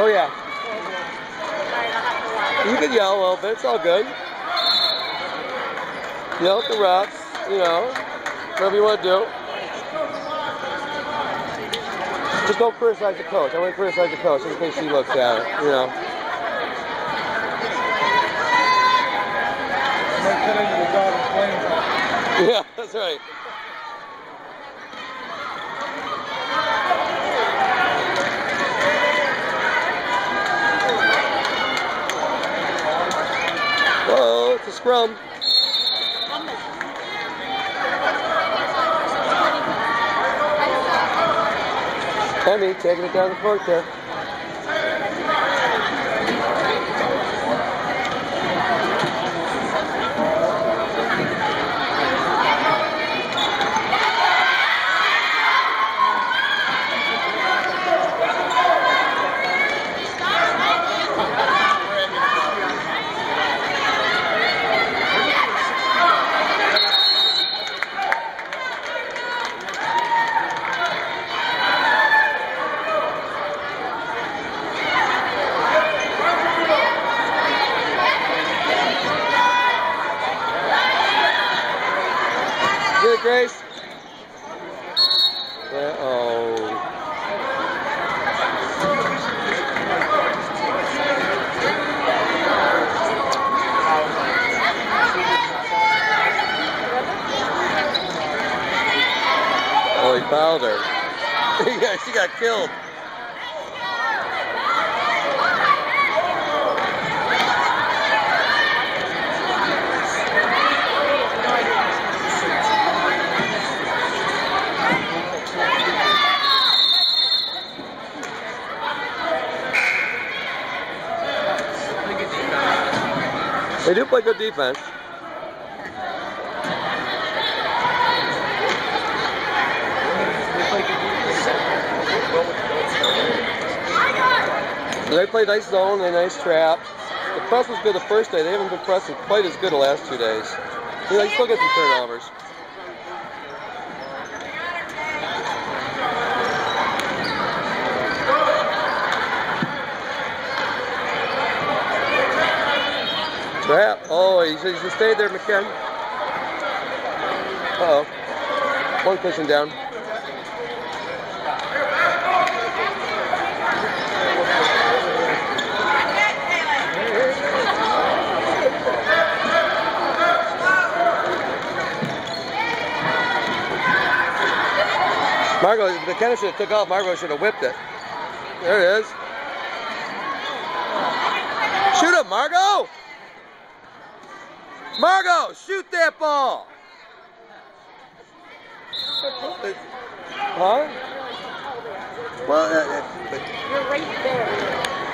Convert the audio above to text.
Oh yeah. You can yell a little bit, it's all good. Yell at the refs, you know, whatever you want to do. Just don't criticize the coach. I to criticize the coach in case he looks at it, you know. Yeah, that's right. Whoa, it's a scrum. Emmy taking it down the court there. Grace. Yeah, oh. Oh, he fouled her. yeah, she got killed. They do play good defense. They play nice zone and nice trap. The press was good the first day. They haven't been pressing quite as good the last two days. You still get some turnovers. Trap. Oh, he he should stay there, McKen. Uh oh. One cushion down. Margot, McKenna should have took off. Margot should have whipped it. There it is. Shoot him, Margot! Margot, shoot that ball! Huh? Well, uh, uh, You're right there.